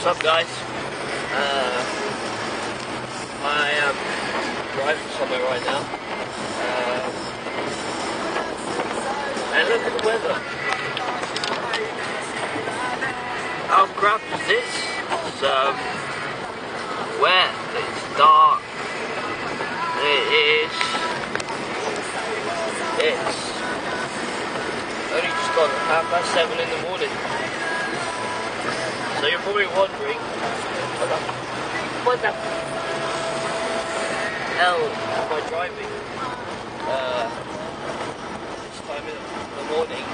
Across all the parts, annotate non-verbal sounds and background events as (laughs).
What's up, guys? Uh, I am driving somewhere right now. Uh, and look at the weather. How crap is this? It's um, wet, it's dark, it is, it's only just gone half past seven in the morning. So you're probably wondering, what the, what the hell am I driving uh, this time in the morning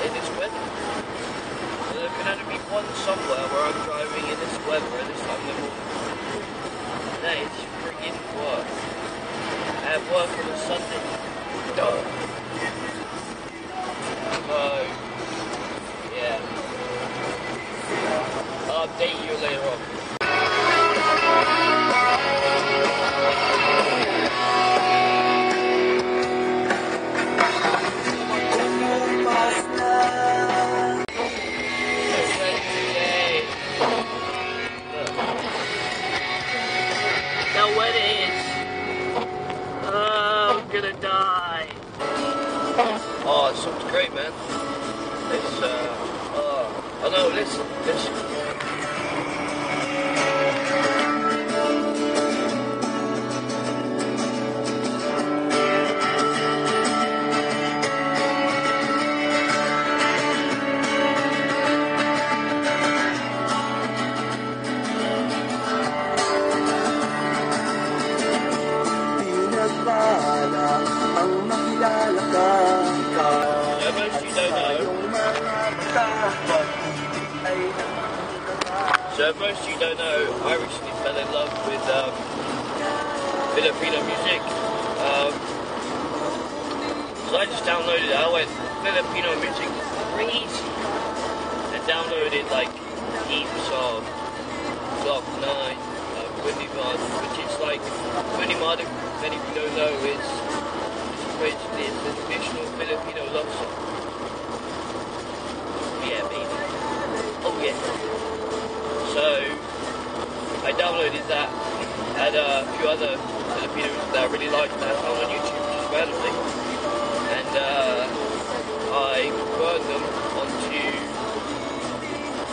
in this weather? So there can only be one somewhere where I'm driving in this weather at this time in the morning. That is friggin' work. I have work on a Sunday. Duh. So, yeah. I'll update you later on. Oh, I'm gonna die. Oh, it sounds great, man. This, uh, oh, no, listen, listen. So most of you don't know, I recently fell in love with um, Filipino music. Um, so I just downloaded it. I went Filipino music crazy and downloaded like heaps of Block 9, uh, Kundiman, which is like Kundiman, if any of you don't know, is basically it's a traditional Filipino love song. Yeah, baby. Oh yeah. So I downloaded that, had a few other Filipinos that I really liked that I on YouTube just randomly, and uh, I burned them onto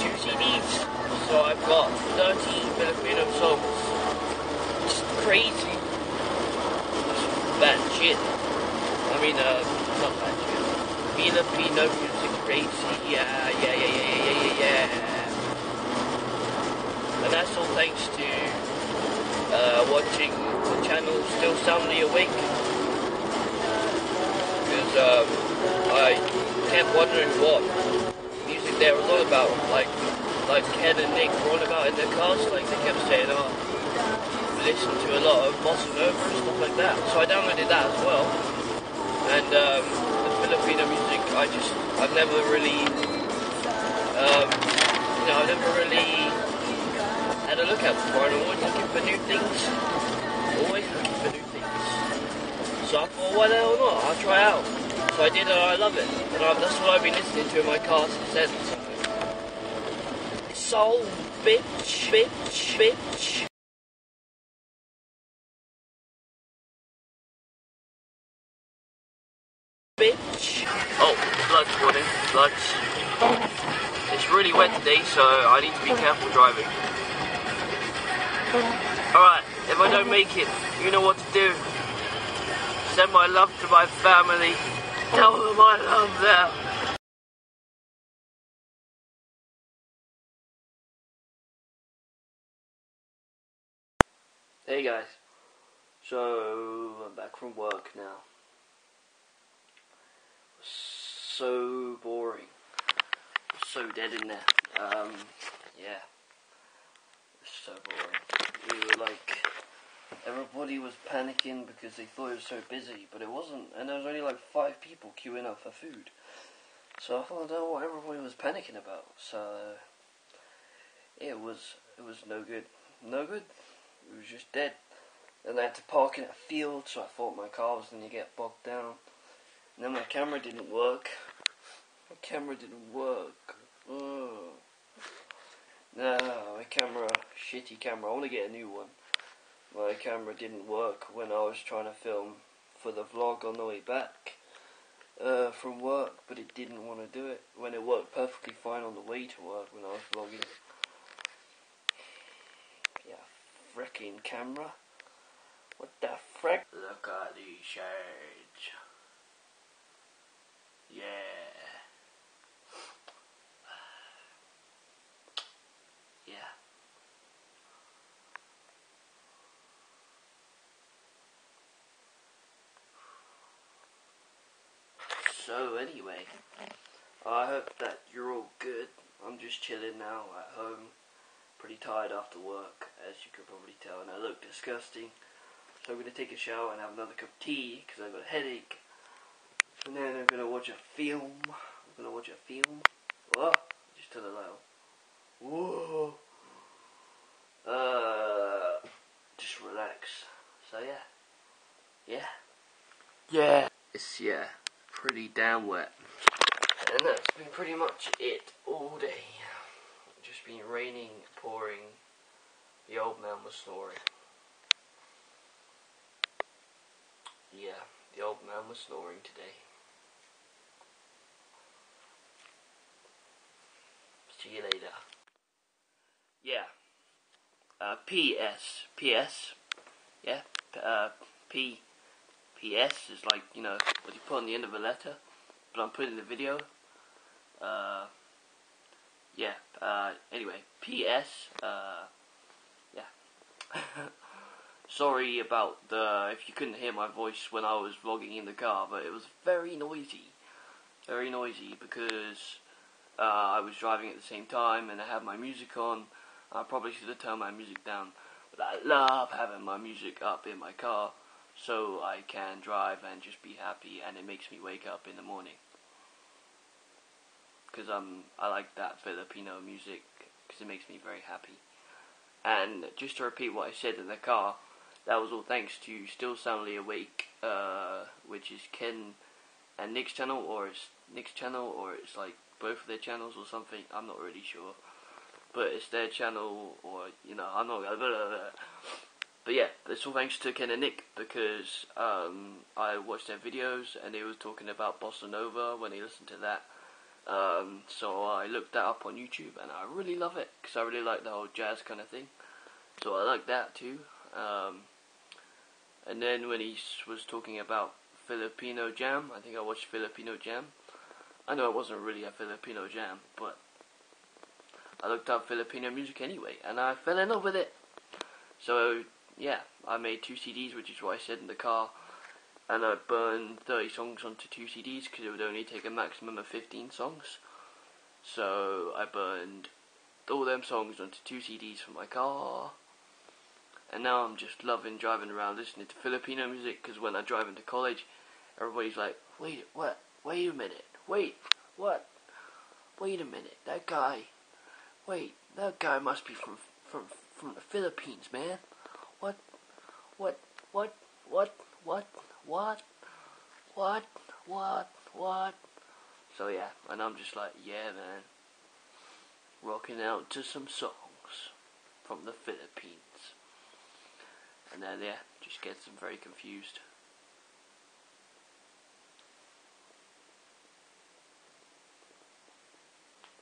two CDs. So I've got 30 Filipino songs. Just crazy. Just bad shit. I mean, uh, not bad shit. Filipino music crazy. Yeah, yeah, yeah, yeah, yeah, yeah, yeah. That's all thanks to uh, watching the channel Still Soundly Awake. Because um, I kept wondering what music there was all about. Like, like Ken and Nick were on about in their cars. Like they kept saying, oh, listen to a lot of bossa nova and stuff like that. So I downloaded that as well. And um, the Filipino music, I just, I've never really, um, you know, I've never really had a look at before. And always looking for new things. Always looking for new things. So I thought, why the hell not? I'll try out. So I did, and I love it. And I, that's what I've been listening to in my car since then. So. Soul, bitch, bitch, bitch. Bitch. Oh, floods warning, floods. It's really wet today, so I need to be careful driving. Alright, if I don't make it, you know what to do. Send my love to my family. Tell them I love them. Hey guys. So, I'm back from work now. So boring. So dead in there. Um, yeah. So boring. We were like, everybody was panicking because they thought it was so busy, but it wasn't. And there was only like five people queuing up for food. So I don't know what everybody was panicking about. So it was, it was no good. No good. It was just dead. And I had to park in a field, so I thought my car was going to get bogged down. And then my camera didn't work. My camera didn't work. No, my camera, shitty camera. I want to get a new one. My camera didn't work when I was trying to film for the vlog on the way back uh, from work, but it didn't want to do it when it worked perfectly fine on the way to work when I was vlogging. Yeah, freaking camera. What the frick? Look at these shades. Yeah. Yeah. So anyway, I hope that you're all good. I'm just chilling now at home. Pretty tired after work, as you could probably tell, and I look disgusting. So I'm going to take a shower and have another cup of tea, because I've got a headache. And then I'm going to watch a film. I'm going to watch a film. Oh, just turn the light on. Whoa. Uh, just relax. So yeah. Yeah. Yeah. It's, yeah, pretty damn wet. And that's been pretty much it all day. Just been raining, pouring. The old man was snoring. Yeah, the old man was snoring today. See you later. Yeah. Uh, P.S. P.S. Yeah. Uh, P. P.S. is like, you know, what you put on the end of a letter. But I'm putting the video. Uh, yeah. Uh, anyway. P.S. Uh, yeah. (laughs) Sorry about the, if you couldn't hear my voice when I was vlogging in the car, but it was very noisy. Very noisy because uh, I was driving at the same time and I had my music on. I probably should have turned my music down, but I love having my music up in my car so I can drive and just be happy and it makes me wake up in the morning. Because um, I like that Filipino music because it makes me very happy. And just to repeat what I said in the car, that was all thanks to Still Soundly Awake, uh, which is Ken and Nick's channel, or it's Nick's channel, or it's like both of their channels or something. I'm not really sure, but it's their channel, or you know, I'm not. Blah, blah, blah. But yeah, it's all thanks to Ken and Nick because um, I watched their videos and they were talking about bossa nova when they listened to that. Um, so I looked that up on YouTube and I really love it because I really like the whole jazz kind of thing. So I like that too. Um, and then when he was talking about Filipino Jam, I think I watched Filipino Jam. I know it wasn't really a Filipino jam, but I looked up Filipino music anyway, and I fell in love with it. So yeah, I made two CDs, which is what I said in the car, and I burned 30 songs onto two CDs because it would only take a maximum of 15 songs. So I burned all them songs onto two CDs for my car. And now I'm just loving driving around listening to Filipino music because when I drive into college, everybody's like, wait, what? Wait a minute. Wait, what? Wait a minute. That guy. Wait, that guy must be from from from the Philippines, man. What? What? What? What? What? What? What? What? What? So yeah, and I'm just like, yeah, man. Rocking out to some songs from the Philippines. And then, yeah, just gets them very confused.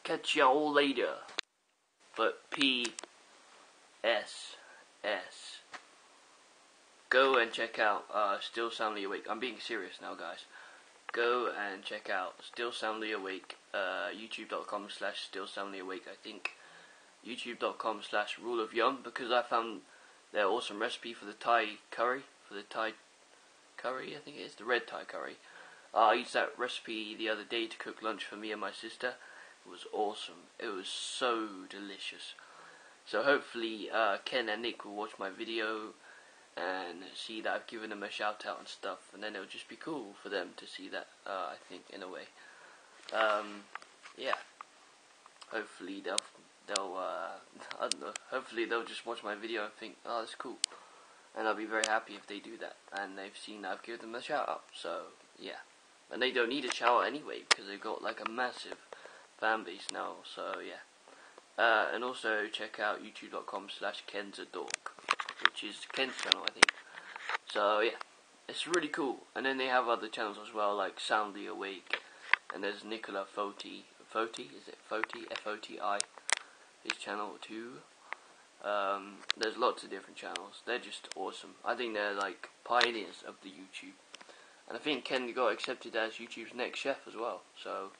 Catch y'all later. But P S S. Go and check out uh, Still Soundly Awake. I'm being serious now, guys. Go and check out Still Soundly Awake. Uh, YouTube.com slash Still Soundly Awake. I think YouTube.com slash Rule of Yum because I found their awesome recipe for the Thai curry. For the Thai curry, I think it is the red Thai curry. Uh, I used that recipe the other day to cook lunch for me and my sister. It was awesome. It was so delicious. So hopefully uh, Ken and Nick will watch my video and see that I've given them a shout out and stuff, and then it'll just be cool for them to see that. Uh, I think in a way. Um, yeah. Hopefully they'll they'll uh, (laughs) I don't know. Hopefully they'll just watch my video and think, oh, that's cool, and I'll be very happy if they do that. And they've seen I've given them a shout out, so yeah. And they don't need a shout out anyway because they've got like a massive fan base now. So yeah. Uh, and also check out youtube.com slash kensadork, which is Ken's channel, I think. So yeah, it's really cool. And then they have other channels as well, like Soundly Awake, and there's Nicola Foti. Foti, is it Foti? F-O-T-I. His channel too. Um, there's lots of different channels. They're just awesome. I think they're like pioneers of the YouTube. And I think Ken got accepted as YouTube's next chef as well. So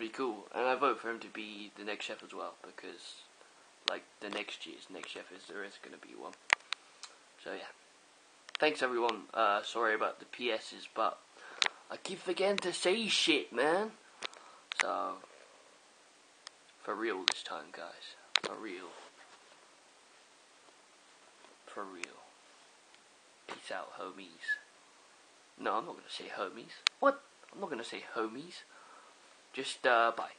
pretty cool. And I vote for him to be the next chef as well because like the next year's next chef is there is going to be one. So yeah. Thanks everyone. Uh, sorry about the PSs, but I keep forgetting to say shit, man. So for real this time, guys. For real. For real. Peace out, homies. No, I'm not gonna say homies. What? I'm not gonna say homies. Just, uh, bye.